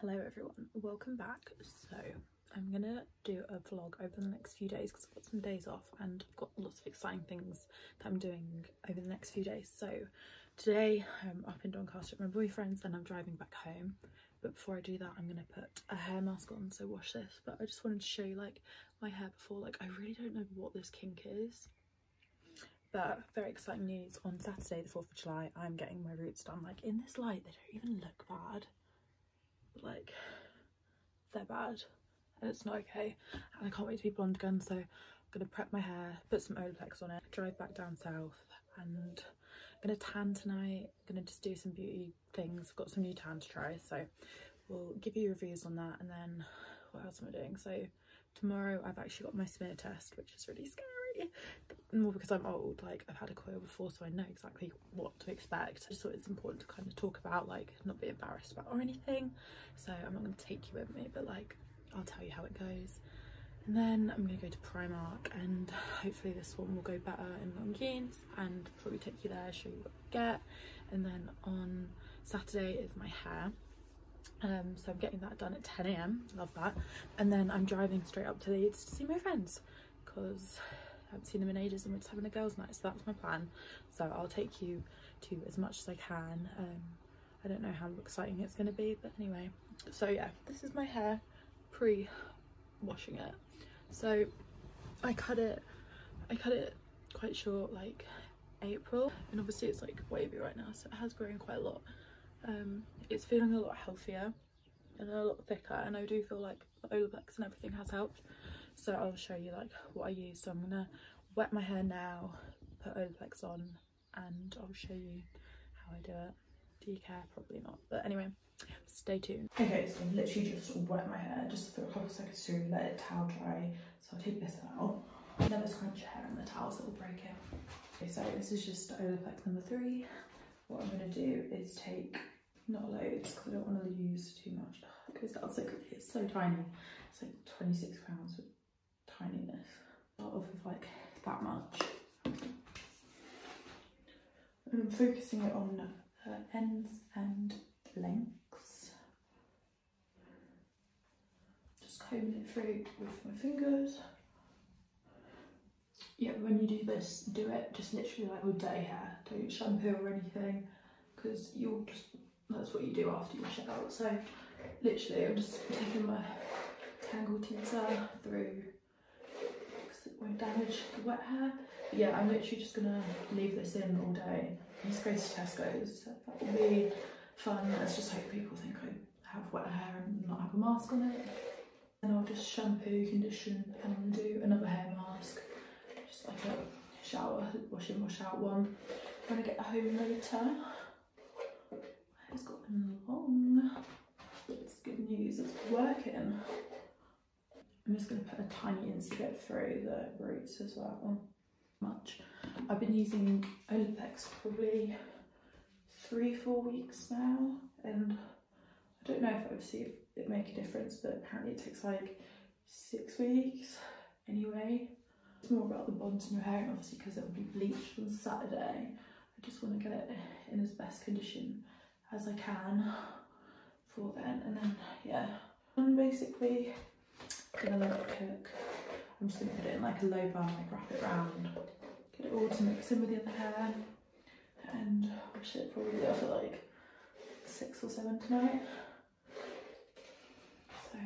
hello everyone. Welcome back. So i'm gonna do a vlog over the next few days because i've got some days off and i've got lots of exciting things that i'm doing over the next few days. So today i'm up in doncaster with my boyfriend's and i'm driving back home. But before i do that i'm gonna put a hair mask on so wash this. But i just wanted to show you like my hair before. Like i really don't know what this kink is but very exciting news. On saturday the 4th of july i'm getting my roots done. Like in this light they don't even look bad like they're bad and it's not okay. And i can't wait to be blonde again so i'm gonna prep my hair put some olaplex on it drive back down south and i'm gonna tan tonight. I'm gonna just do some beauty things. I've got some new tan to try so we'll give you reviews on that. And then what else am i doing? So tomorrow i've actually got my smear test which is really scary more because I'm old like I've had a coil before so I know exactly what to expect. I just thought it's important to kind of talk about like not be embarrassed about or anything. So I'm not going to take you with me but like I'll tell you how it goes. And then I'm going to go to Primark and hopefully this one will go better in Longines and probably take you there show you what I get. And then on Saturday is my hair. Um so i'm getting that done at 10 a.m love that. And then i'm driving straight up to leeds to see my friends because I haven't seen them in ages and we're just having a girls night so that's my plan. So I'll take you to as much as I can um, I don't know how exciting it's going to be but anyway. So yeah this is my hair pre washing it. So I cut it I cut it quite short like April and obviously it's like wavy right now so it has grown quite a lot. Um, it's feeling a lot healthier and a lot thicker and I do feel like the Olaplex and everything has helped so I'll show you like what I use. So I'm gonna wet my hair now put Olaplex on and I'll show you how I do it. Do you care? Probably not. But anyway stay tuned. Okay so i literally just wet my hair just for a couple of seconds to let it towel dry. So I'll take this out. Never scrunch your hair in the towels it will break it. Okay so this is just Olaplex number three. What I'm to do is take not loads because I don't want to use too much. Because that's quickly it's so tiny. It's like 26 pounds tininess of like that much. And I'm focusing it on uh, ends and lengths. Just combing it through with my fingers. Yeah, when you do this, do it just literally like with day hair. Don't shampoo or anything because you'll just, that's what you do after you wash it out. So literally I'm just taking my Tangle Teezer through won't damage the wet hair. But yeah, I'm literally just gonna leave this in all day. I'm just to Tesco's. So that will be fun. Let's just hope people think I have wet hair and not have a mask on it. And I'll just shampoo, condition, and do another hair mask. Just like a shower, wash in, wash out one. When I get home later. It's gotten long. It's good news, it's working. I'm just going to put a tiny insert through the roots as well. Much. I've been using Olaplex probably three, four weeks now, and I don't know if I would see if it make a difference, but apparently it takes like six weeks anyway. It's more about the bonds in your hair, and obviously because it will be bleached on Saturday, I just want to get it in as best condition as I can for then, and then yeah, and basically gonna let it cook. I'm just gonna put it in like a low bar, like wrap it round, get it all to mix in with the other hair, and wash it probably after like six or seven tonight. So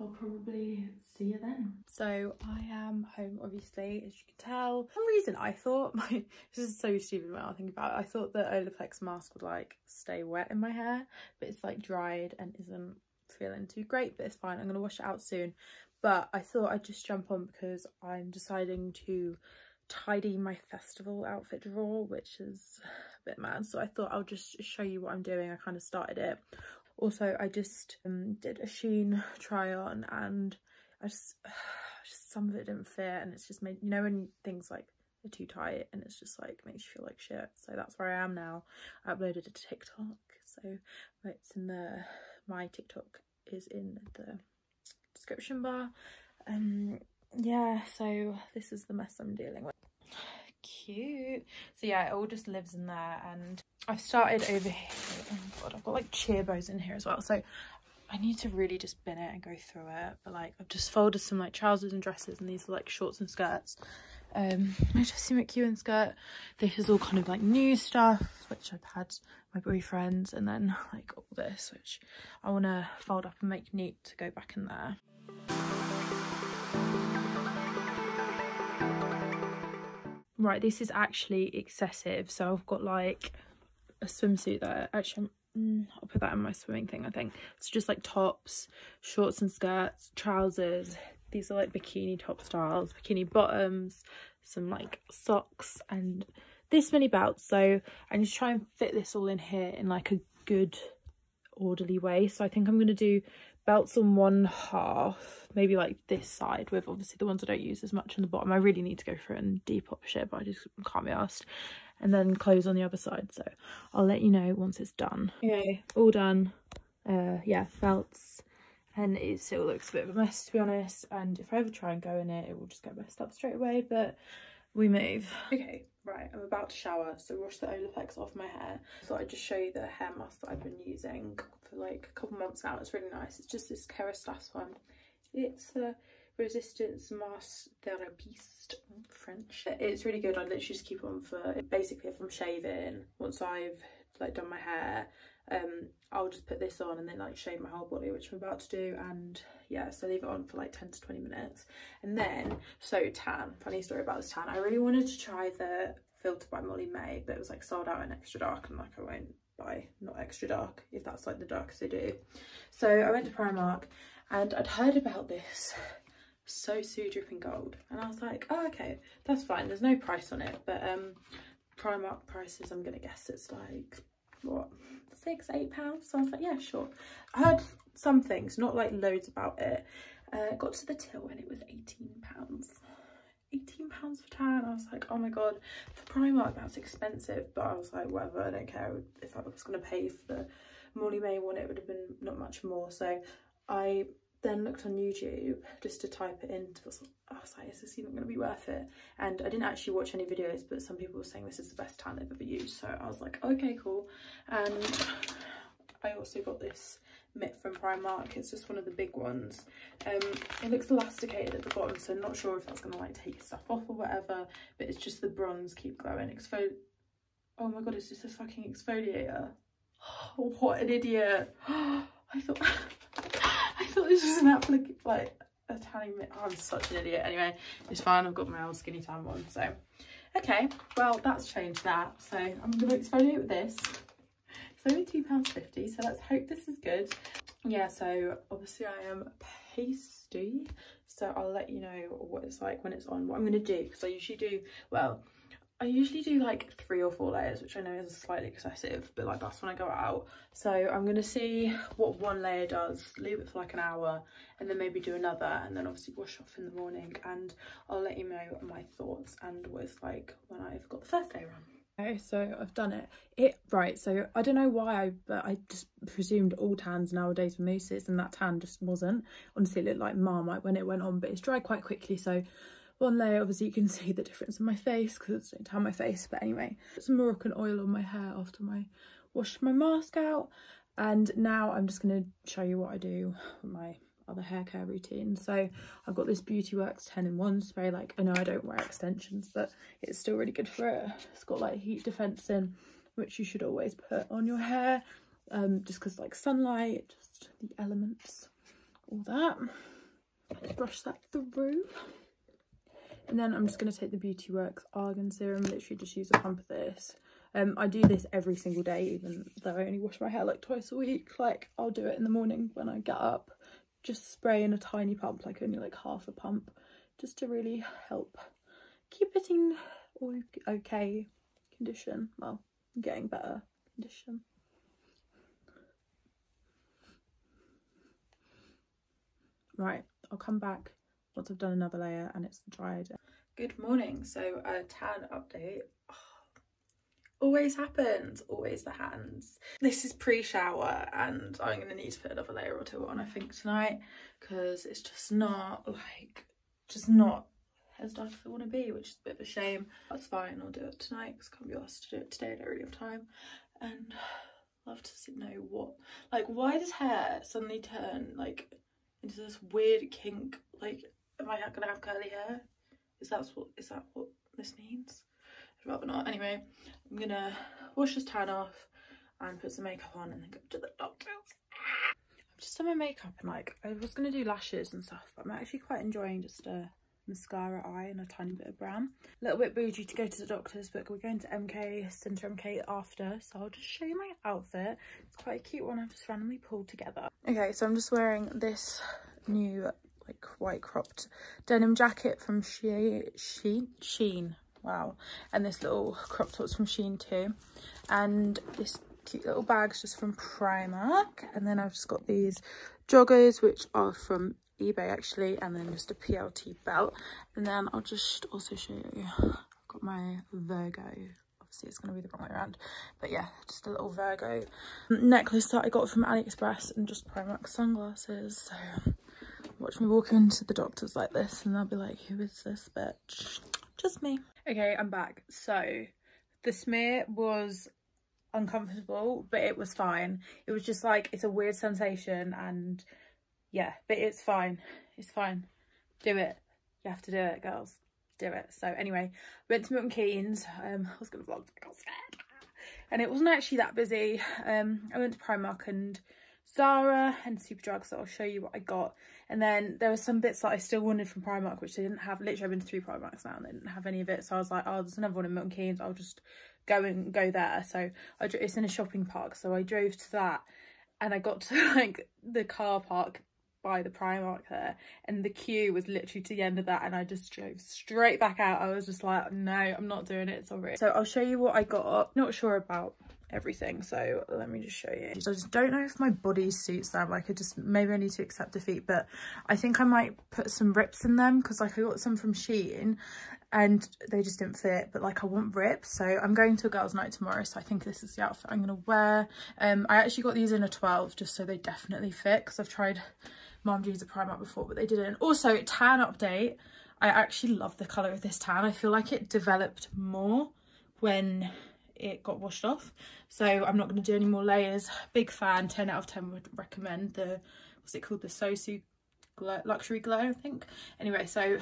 I'll probably see you then. So I am home obviously as you can tell. For some reason I thought my, this is so stupid when I think about it, I thought the Olaplex mask would like stay wet in my hair but it's like dried and isn't feeling too great, but it's fine. I'm going to wash it out soon. But I thought I'd just jump on because I'm deciding to tidy my festival outfit drawer, which is a bit mad. So I thought I'll just show you what I'm doing. I kind of started it. Also, I just um, did a Shein try on and I just, just, some of it didn't fit and it's just made, you know, when things like are too tight and it's just like makes you feel like shit. So that's where I am now. I uploaded to TikTok. So it's in the my TikTok is in the description bar. Um, yeah, so this is the mess I'm dealing with. Cute. So yeah, it all just lives in there and I've started over here. Oh god, I've got like cheer bows in here as well. So I need to really just bin it and go through it. But like I've just folded some like trousers and dresses and these are like shorts and skirts. Um my Jessie McEwen skirt. This is all kind of like new stuff, which I've had my boyfriends, and then like all this, which I wanna fold up and make neat to go back in there. Right, this is actually excessive. So I've got like a swimsuit that actually mm, I'll put that in my swimming thing I think it's just like tops shorts and skirts trousers these are like bikini top styles bikini bottoms some like socks and this many belts so I need to try and fit this all in here in like a good orderly way. So I think I'm going to do belts on one half maybe like this side with obviously the ones I don't use as much on the bottom. I really need to go for it and depop shit but I just can't be asked. And then close on the other side so I'll let you know once it's done. Okay. All done. Uh yeah felts and it still looks a bit of a mess to be honest and if I ever try and go in it it will just get messed up straight away but we move. Okay right i'm about to shower so wash the olaplex off my hair. So i just show you the hair mask that i've been using for like a couple months now. It's really nice. It's just this kerastase one. It's the resistance mask therapiste french. It's really good. I literally just keep on for basically if i'm shaving once i've like done my hair um i'll just put this on and then like shave my whole body which i'm about to do and yeah so leave it on for like 10 to 20 minutes. And then so tan funny story about this tan. I really wanted to try the filter by molly-mae but it was like sold out in extra dark and like i won't buy not extra dark if that's like the darkest they do. So i went to primark and i'd heard about this Sosu dripping gold and i was like oh okay that's fine there's no price on it but um primark prices i'm gonna guess it's like what six eight pounds? So i was like yeah sure. I heard some things not like loads about it. Uh got to the till and it was 18 pounds. 18 pounds for tan. I was like oh my god. For primark that's expensive but i was like whatever i don't care. If i was to pay for the Molly-Mae one it would have been not much more. So i then looked on youtube just to type it in I was like, is this even going to be worth it? And I didn't actually watch any videos, but some people were saying this is the best tan they've ever used. So I was like, okay, cool. And I also got this mitt from Primark. It's just one of the big ones. Um, it looks elasticated at the bottom, so I'm not sure if that's going to like take stuff off or whatever. But it's just the bronze keep glowing. Exfoli oh my god, it's just a fucking exfoliator. what an idiot. I thought thought this was an applicator like a mitt. Oh, I'm such an idiot. Anyway, it's fine. I've got my old skinny tan one. So, okay. Well, that's changed that. So I'm going to exfoliate with this. It's only £2.50. So let's hope this is good. Yeah, so obviously I am pasty. So I'll let you know what it's like when it's on. What I'm going to do, because I usually do, well, I usually do like three or four layers, which I know is slightly excessive, but like that's when I go out. So I'm to see what one layer does, leave it for like an hour, and then maybe do another, and then obviously wash off in the morning. And I'll let you know my thoughts and what it's like when I've got the first layer on. Okay, so I've done it. It right, so I don't know why, I, but I just presumed all tans nowadays were mousses, and that tan just wasn't. Honestly, it looked like Marmite when it went on, but it's dried quite quickly, so one layer obviously you can see the difference in my face because it's don't my face but anyway. Some Moroccan oil on my hair after my washed my mask out and now I'm just going to show you what I do with my other hair care routine. So I've got this Beauty Works 10 in 1 spray like I know I don't wear extensions but it's still really good for it. It's got like heat defense in which you should always put on your hair um just because like sunlight just the elements all that. Let's brush that through and then I'm just going to take the Beauty Works Argan Serum, literally just use a pump of this. Um, I do this every single day, even though I only wash my hair like twice a week. Like, I'll do it in the morning when I get up. Just spray in a tiny pump, like only like half a pump, just to really help keep it in okay condition. Well, getting better condition. Right, I'll come back once I've done another layer and it's dried. Good morning. So a tan update. Always happens, always the hands. This is pre-shower and I'm going to need to put another layer or two on I think tonight because it's just not like, just not as dark as I want to be, which is a bit of a shame. That's fine, I'll do it tonight because I can't be asked to do it today, I don't really have time. and love to know what like why does hair suddenly turn like into this weird kink like am I gonna have curly hair is that what is that what this means I'd rather not anyway I'm gonna wash this tan off and put some makeup on and then go to the doctor's I've just done my makeup and like I was gonna do lashes and stuff but I'm actually quite enjoying just a mascara eye and a tiny bit of brown. A little bit bougie to go to the doctor's, but we're going to MK, Centre MK after, so I'll just show you my outfit. It's quite a cute one I've just randomly pulled together. Okay, so I'm just wearing this new like white cropped denim jacket from Sheen. Shein. Wow. And this little crop top's from Shein too. And this cute little bag's just from Primark. And then I've just got these joggers, which are from eBay actually, and then just a PLT belt. And then I'll just also show you, I've got my Virgo. Obviously it's going to be the wrong way around. But yeah, just a little Virgo necklace that I got from AliExpress and just Primark sunglasses. So watch me walk into the doctors like this and they'll be like, who is this bitch? Just me. Okay, I'm back. So the smear was uncomfortable, but it was fine. It was just like, it's a weird sensation and yeah, but it's fine. It's fine. Do it. You have to do it, girls. Do it. So anyway, went to Milton Keynes. Um, I was going to vlog, I got scared. And it wasn't actually that busy. Um, I went to Primark and Zara and Superdrug, so I'll show you what I got. And then there were some bits that I still wanted from Primark, which they didn't have. Literally, I've been to three Primarks now and they didn't have any of it. So I was like, oh, there's another one in Milton Keynes. I'll just go and go there. So I, it's in a shopping park. So I drove to that and I got to like the car park by the Primark there and the queue was literally to the end of that and I just drove straight back out. I was just like, no, I'm not doing it, sorry. So I'll show you what I got. Not sure about everything so let me just show you i just don't know if my body suits them like i just maybe i need to accept defeat but i think i might put some rips in them because like i got some from shein and they just didn't fit but like i want rips so i'm going to a girls night tomorrow so i think this is the outfit i'm gonna wear um i actually got these in a 12 just so they definitely fit because i've tried mom used a Primark before, but they didn't. Also, tan update. I actually love the colour of this tan. I feel like it developed more when it got washed off. So I'm not going to do any more layers. Big fan, 10 out of 10 would recommend the, what's it called? The Sosu Luxury Glow, I think. Anyway, so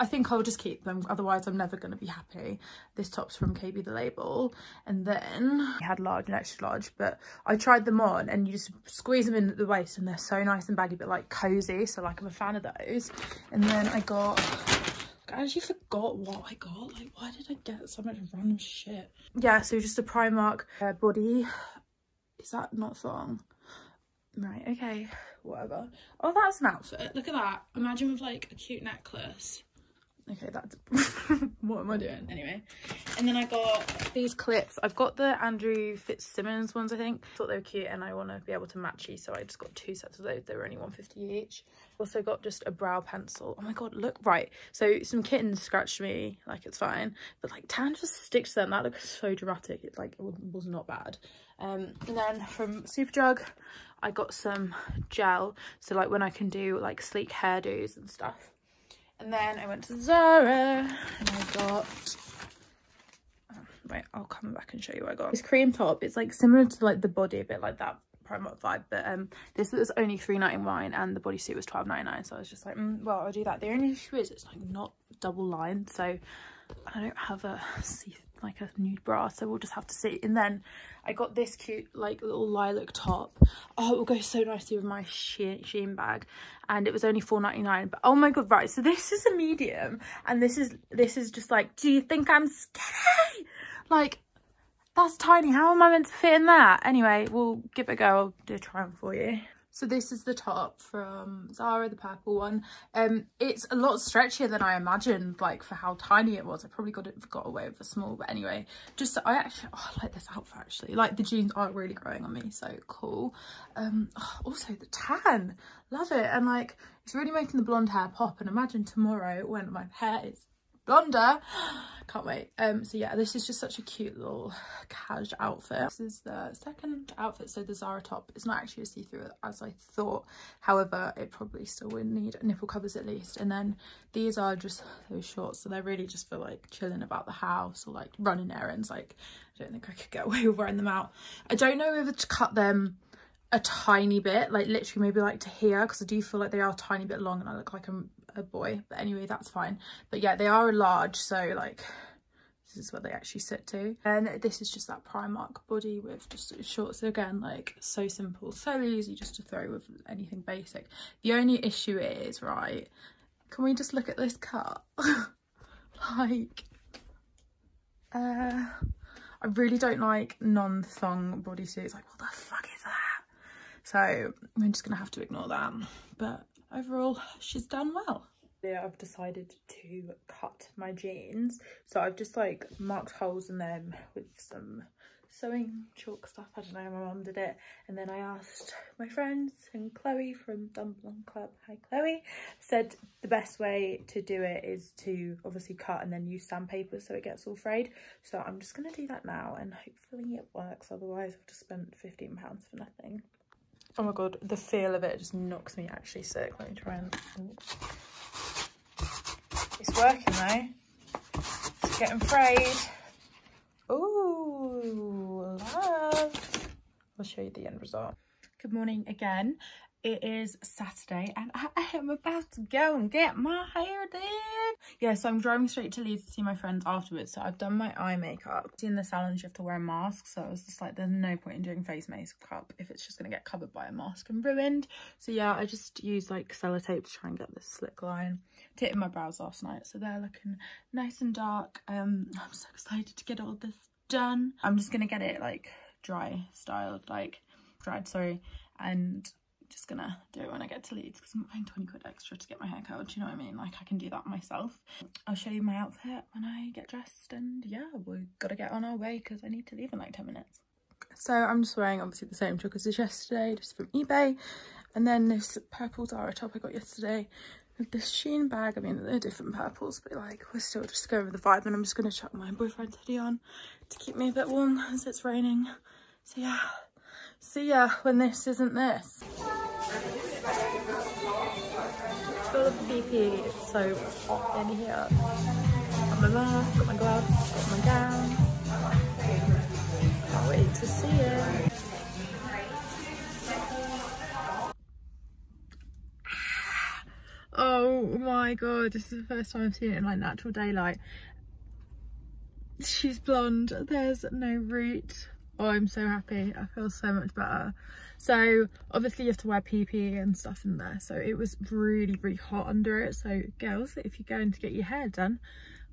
I think I'll just keep them, otherwise I'm never going to be happy. This top's from KB The Label. And then I had large and extra large, but I tried them on and you just squeeze them in at the waist and they're so nice and baggy, but like cozy. So like I'm a fan of those. And then I got I actually forgot what I got. Like, why did I get so much random shit? Yeah, so just a Primark uh, body. Is that not thong? Right, okay, whatever. Oh, that's an outfit. Look at that. Imagine with like a cute necklace okay that's what am i doing? anyway. And then i got these clips. I've got the andrew fitzsimons ones i think. Thought they were cute and i want to be able to match these so i just got two sets of those. They were only 150 each. Also got just a brow pencil. Oh my god look right. So some kittens scratched me like it's fine. But like tan just sticks to them. That looks so dramatic. It's like it was not bad. Um and then from superdrug i got some gel. So like when i can do like sleek hairdos and stuff and then I went to Zara and I got, wait, I'll come back and show you what I got. This cream top, it's like similar to like the body, a bit like that Primark vibe, but um, this was only three ninety nine and the bodysuit was twelve ninety nine. So I was just like, mm, well, I'll do that. The only issue is it's like not double lined, so I don't have a see like a nude bra so we'll just have to see. And then i got this cute like little lilac top. Oh it will go so nicely with my shein, shein bag. And it was only 4.99 but oh my god right so this is a medium. And this is this is just like do you think i'm skinny? Like that's tiny. How am i meant to fit in that? Anyway we'll give it a go. I'll do a try on for you so this is the top from Zara, the purple one. Um, it's a lot stretchier than I imagined, like for how tiny it was. I probably got it got away with a small, but anyway, just I actually oh, I like this outfit actually. Like the jeans are really growing on me, so cool. Um, oh, also the tan, love it, and like it's really making the blonde hair pop. And imagine tomorrow when my hair is blonder can't wait. Um so yeah this is just such a cute little cash outfit. This is the second outfit so the zara top. It's not actually a see-through as i thought. However it probably still would need nipple covers at least. And then these are just those shorts so they're really just for like chilling about the house or like running errands like I don't think I could get away with wearing them out. I don't know whether to cut them a tiny bit, like literally maybe like to here, because I do feel like they are a tiny bit long and I look like I'm a boy. But anyway, that's fine. But yeah, they are a large, so like this is what they actually sit to. And this is just that Primark body with just shorts. Again, like so simple, so easy just to throw with anything basic. The only issue is, right, can we just look at this cut? like, uh, I really don't like non-thong bodysuits. Like, what the fuck is that? So I'm just gonna have to ignore that. But overall, she's done well. Yeah, I've decided to cut my jeans. So I've just like marked holes in them with some sewing chalk stuff. I don't know, my mum did it. And then I asked my friends and Chloe from Dumblon Club, hi Chloe, said the best way to do it is to obviously cut and then use sandpaper so it gets all frayed. So I'm just to do that now and hopefully it works. Otherwise I've just spent £15 for nothing. Oh my god, the feel of it just knocks me actually sick. Let me try and... It's working though. It's getting frayed. Ooh, love. I'll show you the end result. Good morning again. It is Saturday and I am about to go and get my hair done. Yeah, so I'm driving straight to Leeds to see my friends afterwards. So I've done my eye makeup. In the salon, you have to wear a mask. So I was just like, there's no point in doing face makeup if it's just going to get covered by a mask and ruined. So yeah, I just used like sellotape to try and get this slick line. Did my brows last night. So they're looking nice and dark. Um, I'm so excited to get all this done. I'm just going to get it like dry styled, like dried, sorry. And just gonna do it when I get to Leeds because I'm not paying 20 quid extra to get my hair. Do you know what I mean? Like I can do that myself. I'll show you my outfit when I get dressed and yeah, we gotta get on our way because I need to leave in like 10 minutes. So I'm just wearing obviously the same top as yesterday, just from eBay. And then this purple Zara top I got yesterday with this Shein bag. I mean, they're different purples, but like we're still just going with the vibe. And I'm just gonna chuck my boyfriend's hoodie on to keep me a bit warm as it's raining. So yeah, see ya when this isn't this. Full of PP, it's so hot in here. Got my mask, got my gloves, got my gown. Can't wait to see it. Oh my god, this is the first time I've seen it in like natural daylight. She's blonde, there's no root. Oh, I'm so happy. I feel so much better. So obviously you have to wear PPE and stuff in there. So it was really, really hot under it. So girls, if you're going to get your hair done,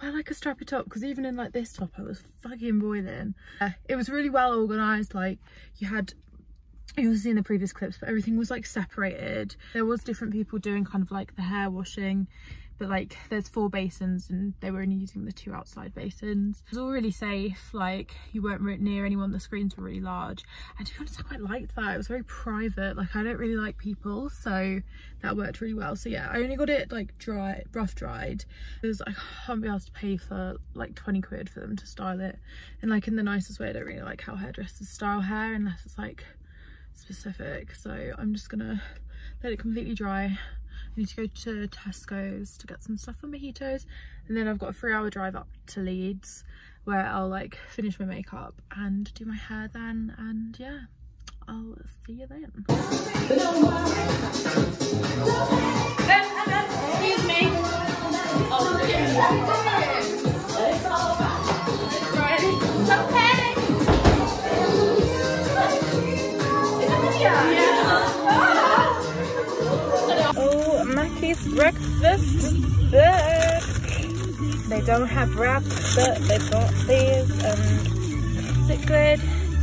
wear like a strappy top because even in like this top I was fucking boiling. Uh, it was really well organised. Like you had you'll see in the previous clips but everything was like separated there was different people doing kind of like the hair washing but like there's four basins and they were only using the two outside basins. It was all really safe like you weren't near anyone the screens were really large. And to be honest i quite liked that. It was very private. Like i don't really like people so that worked really well. So yeah i only got it like dry rough dried because i can't be asked to pay for like 20 quid for them to style it. And like in the nicest way i don't really like how hairdressers style hair unless it's like specific. So i'm just gonna let it completely dry Need to go to Tesco's to get some stuff for mojitos. And then I've got a three hour drive up to Leeds where I'll like finish my makeup and do my hair then. And yeah I'll see you then. Excuse me. Oh, breakfast. They don't have wraps, but they've got these and is it good?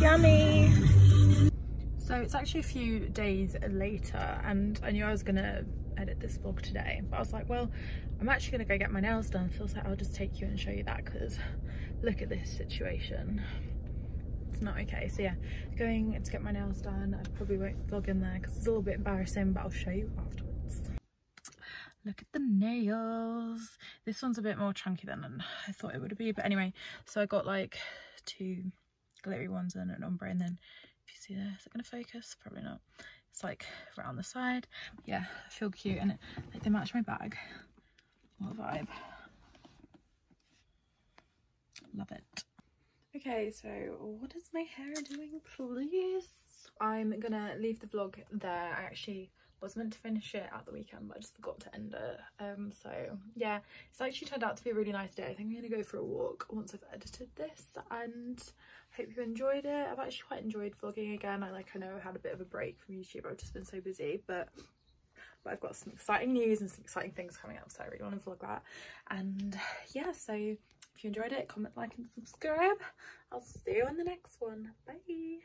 Yummy. So it's actually a few days later and I knew I was gonna edit this vlog today, but I was like, well, I'm actually gonna go get my nails done. So like, I'll just take you and show you that because look at this situation it's not okay so yeah going to get my nails done i probably won't vlog in there because it's a little bit embarrassing but i'll show you afterwards look at the nails. This one's a bit more chunky than i thought it would be but anyway. So i got like two glittery ones and an ombre and then if you see there is it going to focus? Probably not. It's like around the side. Yeah I feel cute and it, like they match my bag. What a vibe. Love it. Okay, so what is my hair doing, please? I'm gonna leave the vlog there. I actually was meant to finish it at the weekend, but I just forgot to end it. Um, so yeah, it's actually turned out to be a really nice day. I think I'm gonna go for a walk once I've edited this and hope you enjoyed it. I've actually quite enjoyed vlogging again. I like, I know I had a bit of a break from YouTube. I've just been so busy, but but I've got some exciting news and some exciting things coming up so I really want to vlog that and yeah so if you enjoyed it comment like and subscribe I'll see you in the next one bye